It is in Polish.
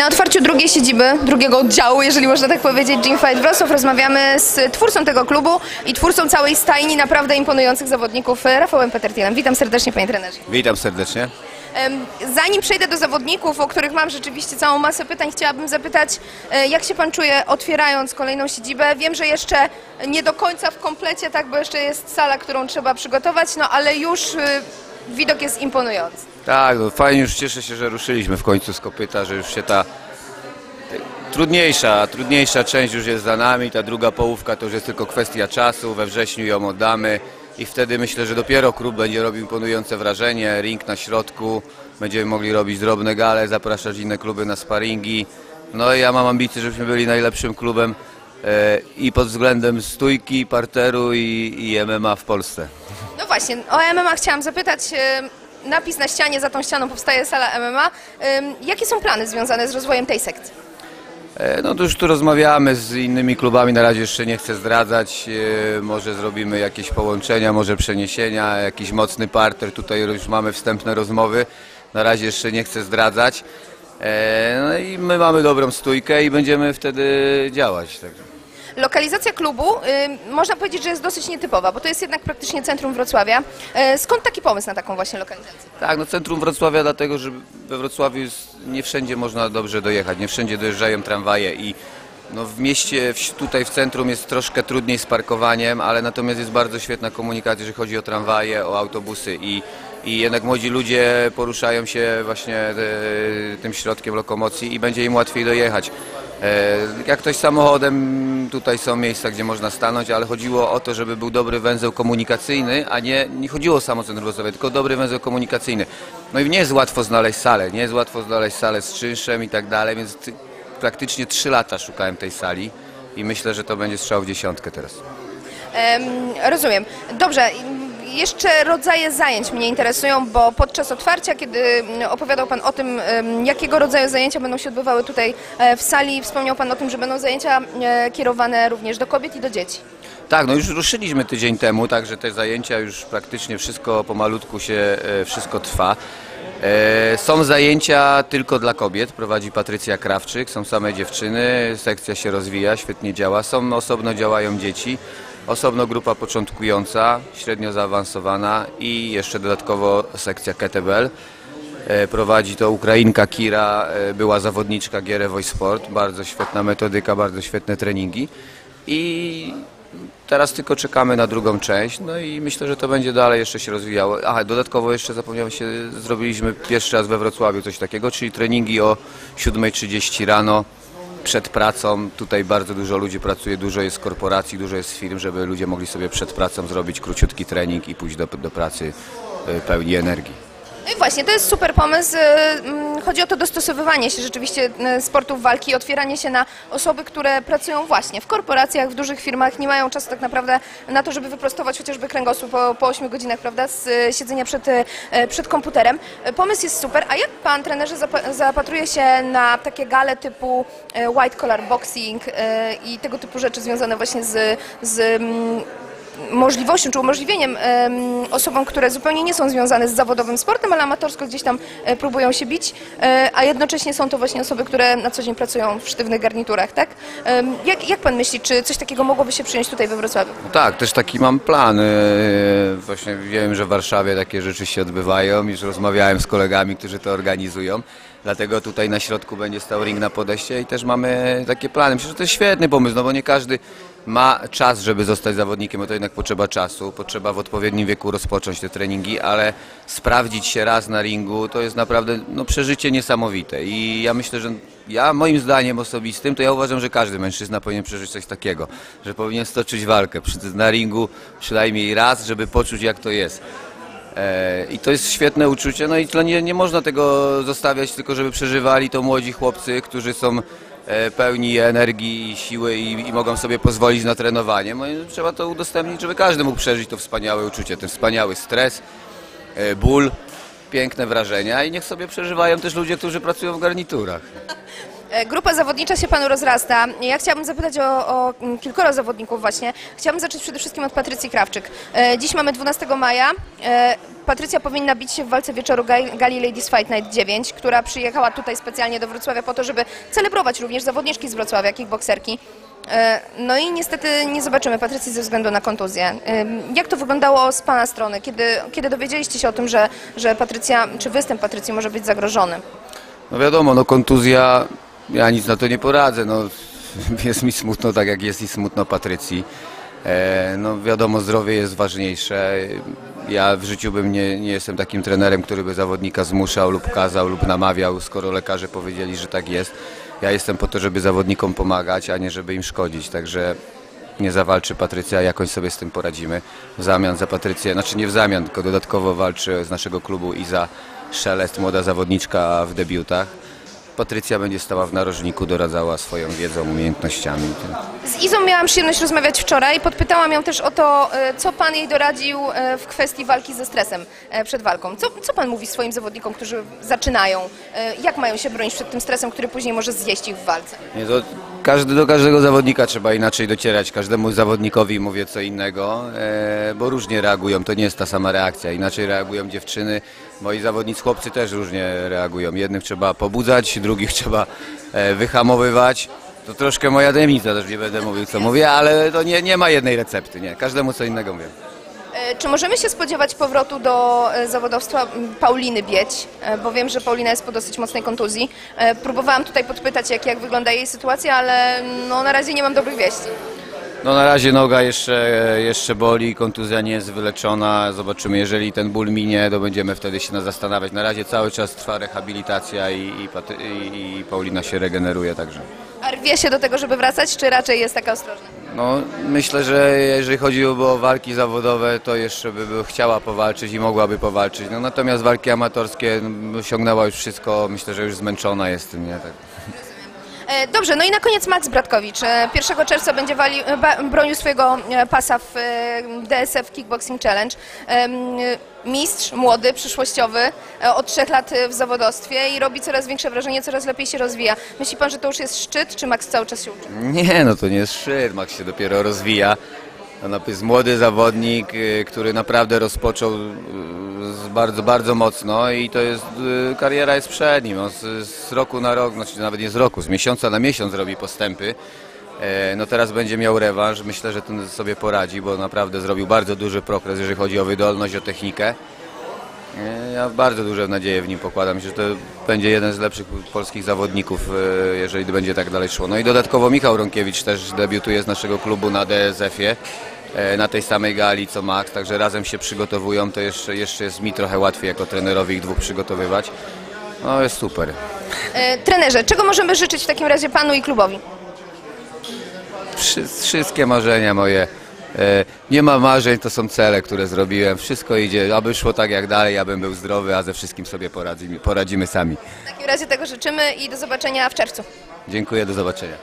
Na otwarciu drugiej siedziby, drugiego oddziału, jeżeli można tak powiedzieć, Gym Fight Wrocław, rozmawiamy z twórcą tego klubu i twórcą całej stajni naprawdę imponujących zawodników, e, Rafałem Petertilem. Witam serdecznie, panie trenerze. Witam serdecznie. Zanim przejdę do zawodników, o których mam rzeczywiście całą masę pytań, chciałabym zapytać, e, jak się pan czuje otwierając kolejną siedzibę? Wiem, że jeszcze nie do końca w komplecie, tak, bo jeszcze jest sala, którą trzeba przygotować, no ale już e, widok jest imponujący. Tak, no, fajnie już cieszę się, że ruszyliśmy w końcu z kopyta, że już się ta trudniejsza, trudniejsza część już jest za nami, ta druga połówka to już jest tylko kwestia czasu, we wrześniu ją oddamy i wtedy myślę, że dopiero klub będzie robił imponujące wrażenie, ring na środku, będziemy mogli robić drobne gale, zapraszać inne kluby na sparingi. No i ja mam ambicje, żebyśmy byli najlepszym klubem e, i pod względem stójki, parteru i, i MMA w Polsce. Właśnie, o MMA chciałam zapytać. Napis na ścianie, za tą ścianą powstaje sala MMA. Jakie są plany związane z rozwojem tej sekcji? E, No to już tu rozmawiamy z innymi klubami, na razie jeszcze nie chcę zdradzać, E, może zrobimy jakieś połączenia, może przeniesienia, jakiś mocny parter, tutaj już mamy wstępne rozmowy, na razie jeszcze nie chcę zdradzać. E, No i my mamy dobrą stójkę i będziemy wtedy działać. Lokalizacja klubu, y, można powiedzieć, że jest dosyć nietypowa, bo to jest jednak praktycznie centrum Wrocławia. E, Skąd taki pomysł na taką właśnie lokalizację? Tak, no centrum Wrocławia dlatego, że we Wrocławiu jest, nie wszędzie można dobrze dojechać, nie wszędzie dojeżdżają tramwaje i no w mieście, w, tutaj w centrum jest troszkę trudniej z parkowaniem, ale natomiast jest bardzo świetna komunikacja, jeżeli chodzi o tramwaje, o autobusy i, i jednak młodzi ludzie poruszają się właśnie e, tym środkiem lokomocji i będzie im łatwiej dojechać. E, jak ktoś samochodem, tutaj są miejsca, gdzie można stanąć, ale chodziło o to, żeby był dobry węzeł komunikacyjny, a nie, nie chodziło samo o centrum Wrocławia, tylko dobry węzeł komunikacyjny. No i nie jest łatwo znaleźć salę, nie jest łatwo znaleźć salę z czynszem i tak dalej, więc ty, praktycznie trzy lata szukałem tej sali i myślę, że to będzie strzał w dziesiątkę teraz. Em, Rozumiem. Dobrze. Jeszcze rodzaje zajęć mnie interesują, bo podczas otwarcia, kiedy mm, opowiadał Pan o tym, jakiego rodzaju zajęcia będą się odbywały tutaj e, w sali, wspomniał Pan o tym, że będą zajęcia e, kierowane również do kobiet i do dzieci. Tak, no już ruszyliśmy tydzień temu, także te zajęcia już praktycznie wszystko pomalutku się e, wszystko trwa. Są zajęcia tylko dla kobiet, prowadzi Patrycja Krawczyk, są same dziewczyny, sekcja się rozwija, świetnie działa. Są osobno działają dzieci, osobno grupa początkująca, średnio zaawansowana i jeszcze dodatkowo sekcja kettlebell. E, Prowadzi to Ukrainka Kira, e, była zawodniczka Gierewoj Sport, bardzo świetna metodyka, bardzo świetne treningi. I teraz tylko czekamy na drugą część, no i myślę, że to będzie dalej jeszcze się rozwijało. Aha, dodatkowo jeszcze zapomniałem się, zrobiliśmy pierwszy raz we Wrocławiu coś takiego, czyli treningi o 7.30 rano przed pracą. Tutaj bardzo dużo ludzi pracuje, dużo jest korporacji, dużo jest firm, żeby ludzie mogli sobie przed pracą zrobić króciutki trening i pójść do, do pracy e, pełni energii. No i właśnie, to jest super pomysł. E, mm, Chodzi o to dostosowywanie się rzeczywiście e, sportów walki, otwieranie się na osoby, które pracują właśnie w korporacjach, w dużych firmach, nie mają czasu tak naprawdę na to, żeby wyprostować chociażby kręgosłup po, po 8 godzinach, prawda, z e, siedzenia przed, przed komputerem. Pomysł jest super, a jak pan, trenerze, zapa- zapatruje się na takie gale typu white collar boxing i tego typu rzeczy związane właśnie z, z mm, możliwością czy umożliwieniem em, osobom, które zupełnie nie są związane z zawodowym sportem, ale amatorsko gdzieś tam e, próbują się bić, e, a jednocześnie są to właśnie osoby, które na co dzień pracują w sztywnych garniturach, tak? Jak, jak pan myśli, czy coś takiego mogłoby się przyjąć tutaj we Wrocławiu? No tak, też taki mam plan. e, Właśnie wiem, że w Warszawie takie rzeczy się odbywają. Już rozmawiałem z kolegami, którzy to organizują. Dlatego tutaj na środku będzie stał ring na podejście i też mamy takie plany. Myślę, że to jest świetny pomysł, no bo nie każdy ma czas, żeby zostać zawodnikiem, bo to jednak potrzeba czasu. Potrzeba w odpowiednim wieku rozpocząć te treningi, ale sprawdzić się raz na ringu to jest naprawdę no, przeżycie niesamowite. I ja myślę, że ja moim zdaniem osobistym, to ja uważam, że każdy mężczyzna powinien przeżyć coś takiego, że powinien stoczyć walkę na ringu przynajmniej raz, żeby poczuć jak to jest. E, I to jest świetne uczucie, no i nie, nie można tego zostawiać tylko, żeby przeżywali to młodzi chłopcy, którzy są pełni energii i siły i, i mogą sobie pozwolić na trenowanie. No, trzeba to udostępnić, żeby każdy mógł przeżyć to wspaniałe uczucie, ten wspaniały stres, e, ból, piękne wrażenia i niech sobie przeżywają też ludzie, którzy pracują w garniturach. E, Grupa zawodnicza się panu rozrasta. Ja chciałabym zapytać o, o mm, kilkoro zawodników właśnie. Chciałabym zacząć przede wszystkim od Patrycji Krawczyk. E, Dziś mamy 12 maja. E, Patrycja powinna bić się w walce wieczoru Gal- Gali Ladies Fight Night 9, która przyjechała tutaj specjalnie do Wrocławia po to, żeby celebrować również zawodniczki z Wrocławia, kickbokserki. No i niestety nie zobaczymy Patrycji ze względu na kontuzję. Jak to wyglądało z Pana strony, kiedy, kiedy dowiedzieliście się o tym, że, że Patrycja, czy występ Patrycji może być zagrożony? No wiadomo, no kontuzja, ja nic na to nie poradzę, no jest mi smutno tak jak jest i smutno Patrycji. E, no wiadomo, zdrowie jest ważniejsze. Ja w życiu bym nie, nie jestem takim trenerem, który by zawodnika zmuszał lub kazał lub namawiał, skoro lekarze powiedzieli, że tak jest. Ja jestem po to, żeby zawodnikom pomagać, a nie żeby im szkodzić, także nie zawalczy Patrycja, jakoś sobie z tym poradzimy. W zamian za Patrycję, znaczy nie w zamian, tylko dodatkowo walczy z naszego klubu Iza Szelest, młoda zawodniczka w debiutach. Patrycja będzie stała w narożniku, doradzała swoją wiedzą, umiejętnościami. Z Izą miałam przyjemność rozmawiać wczoraj. Podpytałam ją też o to, e, co pan jej doradził e, w kwestii walki ze stresem e, przed walką. Co, co pan mówi swoim zawodnikom, którzy zaczynają? Jak mają się bronić przed tym stresem, który później może zjeść ich w walce? Nie, to każdy, do każdego zawodnika trzeba inaczej docierać. Każdemu zawodnikowi mówię co innego, e, bo różnie reagują. To nie jest ta sama reakcja. Inaczej reagują dziewczyny. Moi zawodnicy, chłopcy też różnie reagują. Jednych trzeba pobudzać, drugich trzeba e, wyhamowywać. To troszkę moja tajemnica, też nie będę mówił co mówię, ale to nie, nie ma jednej recepty. Nie. Każdemu co innego mówię. Czy możemy się spodziewać powrotu do e, zawodowstwa Pauliny Bieć? E, Bo wiem, że Paulina jest po dosyć mocnej kontuzji. E, Próbowałam tutaj podpytać, jak, jak wygląda jej sytuacja, ale no, na razie nie mam dobrych wieści. No na razie noga jeszcze, jeszcze boli, kontuzja nie jest wyleczona. Zobaczymy, jeżeli ten ból minie, to będziemy wtedy się zastanawiać. Na razie cały czas trwa rehabilitacja i, i, i Paulina się regeneruje także. A rwie się do tego, żeby wracać, czy raczej jest taka ostrożna? No myślę, że jeżeli chodziłoby o walki zawodowe, to jeszcze by, chciała powalczyć i mogłaby powalczyć. No, natomiast walki amatorskie no, osiągnęła już wszystko, myślę, że już zmęczona jest tym, nie? Tak. E, Dobrze, no i na koniec Max Bratkowicz. E, 1 czerwca będzie wali, e, bronił swojego e, pasa w e, DSF Kickboxing Challenge. E, Mistrz, młody, przyszłościowy, e, od trzech lat e, w zawodowstwie i robi coraz większe wrażenie, coraz lepiej się rozwija. Myśli pan, że to już jest szczyt, czy Max cały czas się uczy? Nie, no to nie jest szczyt, Max się dopiero rozwija. On jest młody zawodnik, y, który naprawdę rozpoczął y, bardzo, bardzo mocno i to jest, y, kariera jest przed nim. On z, z roku na rok, znaczy nawet nie z roku, z miesiąca na miesiąc robi postępy. E, No teraz będzie miał rewanż, myślę, że ten sobie poradzi, bo naprawdę zrobił bardzo duży progres, jeżeli chodzi o wydolność, o technikę. E, Ja bardzo duże nadzieje w nim pokładam. Myślę, że to będzie jeden z lepszych polskich zawodników, e, jeżeli będzie tak dalej szło. No i dodatkowo Michał Ronkiewicz też debiutuje z naszego klubu na DSF-ie, na tej samej gali co Max, także razem się przygotowują. To jeszcze, jeszcze jest mi trochę łatwiej jako trenerowi ich dwóch przygotowywać. No jest super. E, Trenerze, czego możemy życzyć w takim razie panu i klubowi? Wszy, wszystkie marzenia moje. E, Nie ma marzeń, to są cele, które zrobiłem. Wszystko idzie, aby szło tak jak dalej, abym był zdrowy, a ze wszystkim sobie poradzimy, poradzimy sami. W takim razie tego życzymy i do zobaczenia w czerwcu. Dziękuję, do zobaczenia.